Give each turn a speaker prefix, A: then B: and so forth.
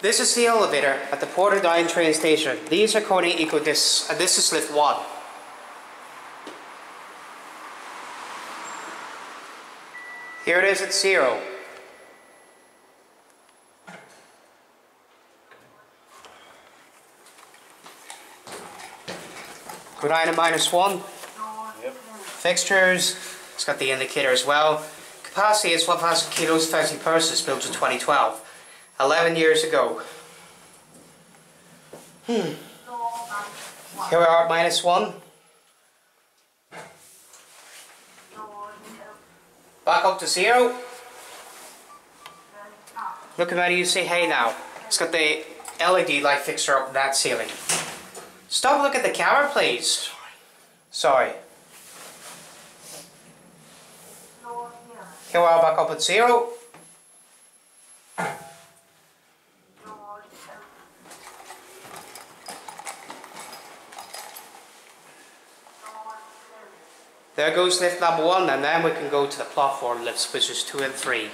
A: This is the elevator at the Portadown train station. These are EcoDisc, and this is lift 1. Here it is at 0. Go down to minus 1.
B: Yep.
A: Fixtures, it's got the indicator as well. Capacity is 1,000 kilos, 1,000 persons, built in 2012. 11 years ago. Hmm. Here we are at minus 1. Back up to 0. Look at you say hey now. It's got the LED light fixture up that ceiling. Stop look at the camera please. Sorry. Here we are back up at 0. There goes lift number one, and then we can go to the platform lifts, which is two and three.